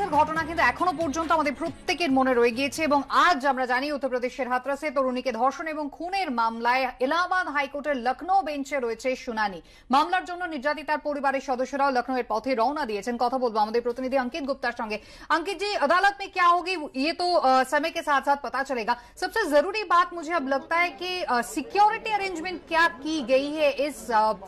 হাতরাসের ঘটনা কিন্তু এখনো পর্যন্ত আমাদের প্রত্যেকের মনে রয়ে গিয়েছে এবং আজ আমরা জানি উত্তরপ্রদেশের হাতরাসে তরুণীকে ধর্ষণ এবং খুনের মামলায় এলাহাবাদ হাইকোর্টের লখনৌ বেঞ্চে রয়েছে শুনানি মামলার জন্য নির্যাতিতার পরিবারের সদস্যরাও লখনৌয়ের পথে রওনা দিয়েছেন কথা বলবো আমাদের প্রতিনিধি अंकित गुप्ता संगे अंकित जी अदालत में क्या होगी ये तो अ, समय के साथ साथ पता चलेगा सबसे जरूरी बात मुझे अब लगता है कि सिक्योरिटी अरेंजमेंट क्या की गई है इस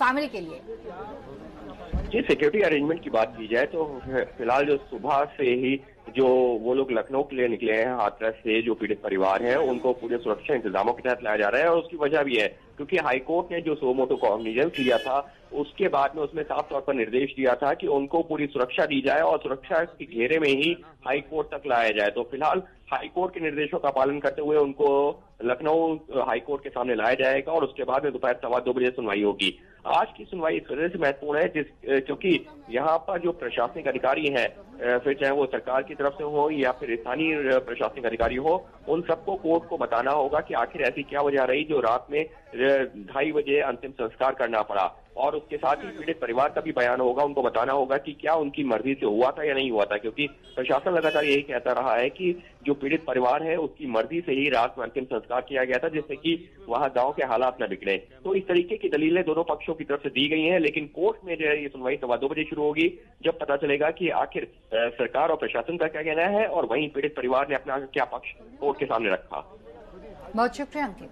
फैमिली के लिए जी सिक्योरिटी अरेंजमेंट की बात की जाए तो फिलहाल जो सुबह से ही जो वो लोग लखनऊ के लिए निकले हैं, हाथरस से जो पीड़ित परिवार है, उनको पूरे सुरक्षा इंतजामों के तहत लाया जा रहा है और उसकी वजह भी है, क्योंकि हाईकोर्ट ने जो सोमोटो कॉग्निजेंस लिया था, उसके बाद में उसमें साफ़ तौर पर निर्देश दिया था कि उनको पूरी सुरक्षा दी जाए और सुरक्षा के घेरे में ही हाईकोर्ट तक लाया जाए। तो फ़िलहाल हाईकोर्ट के निर्देशों का पालन करते हुए उनको लखनऊ हाईकोर्ट के सामने लाया जाएगा और उसके बाद में दोपहर सवा दो बजे सुनवाई होगी। आज की सुनवाई इस वजह से महत्वपूर्ण है, जिस क्योंकि यहाँ पर जो प्रशासनिक अधिकारी हैं फिर चाहे वो सरकार की तरफ़ से हो या फिर स्थानीय प्रशासनिक अधिकारी हो, उन सबको कोर्ट को बताना होगा कि आखिर ऐसी क्या वजह रही जो रात में ढाई बजे अंतिम संस्कार करना पड़ा। और उसके साथ ही पीड़ित परिवार का भी बयान होगा, उनको बताना होगा कि क्या उनकी मर्ज़ी से हुआ था या नहीं हुआ था, क्योंकि प्रशासन लगातार यही कहता रहा है कि जो पीड़ित परिवार है, उसकी मर्ज़ी से ही रात में अंतिम संस्कार किया गया था, जिससे कि वहाँ गाँव के हालात न बिगड़े। तो इस तरीके की दलीलें दोनों पक्षों की तरफ़ से दी गई हैं, लेकिन कोर्ट में जो है, ये सुनवाई सवा दो बजे शुरू होगी, जब पता चलेगा कि आखिर सरकार और प्रशासन का क्या कहना है, और वहीं पीड़ित परिवार ने अपना क्या पक्ष कोर्ट के सामने रखा। बहुत शुक्रिया, अंकित।